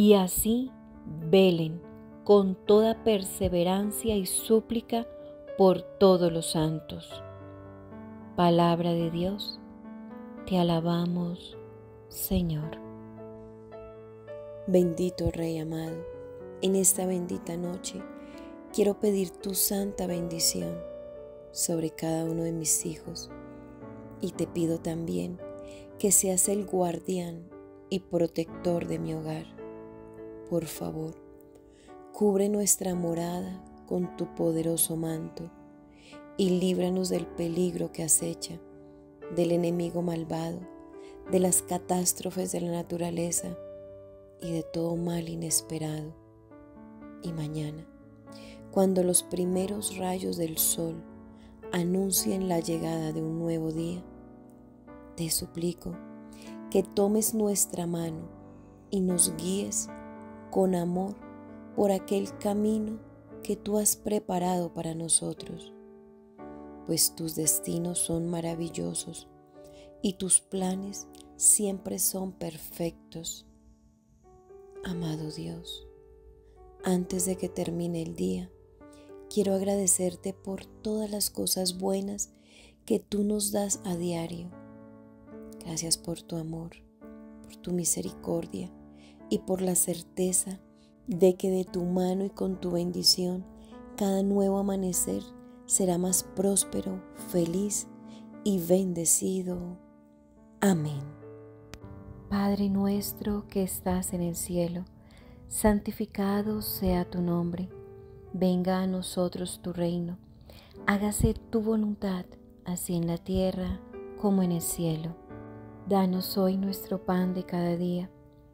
Y así velen con toda perseverancia y súplica por todos los santos. Palabra de Dios, te alabamos, Señor. Bendito Rey amado, en esta bendita noche quiero pedir tu santa bendición sobre cada uno de mis hijos y te pido también que seas el guardián y protector de mi hogar. Por favor, cubre nuestra morada con tu poderoso manto y líbranos del peligro que acecha, del enemigo malvado, de las catástrofes de la naturaleza y de todo mal inesperado. Y mañana, cuando los primeros rayos del sol anuncien la llegada de un nuevo día, te suplico que tomes nuestra mano y nos guíes con amor por aquel camino que tú has preparado para nosotros, pues tus destinos son maravillosos y tus planes siempre son perfectos. Amado Dios, antes de que termine el día, quiero agradecerte por todas las cosas buenas que tú nos das a diario Gracias por tu amor, por tu misericordia y por la certeza de que de tu mano y con tu bendición cada nuevo amanecer será más próspero, feliz y bendecido. Amén. Padre nuestro que estás en el cielo, santificado sea tu nombre, venga a nosotros tu reino, hágase tu voluntad, así en la tierra como en el cielo. Danos hoy nuestro pan de cada día.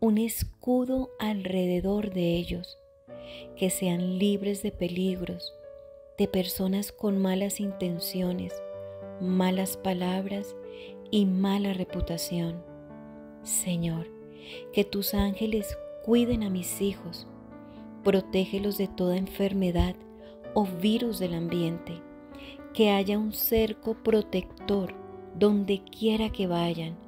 un escudo alrededor de ellos, que sean libres de peligros, de personas con malas intenciones, malas palabras y mala reputación. Señor, que tus ángeles cuiden a mis hijos, protégelos de toda enfermedad o virus del ambiente, que haya un cerco protector donde quiera que vayan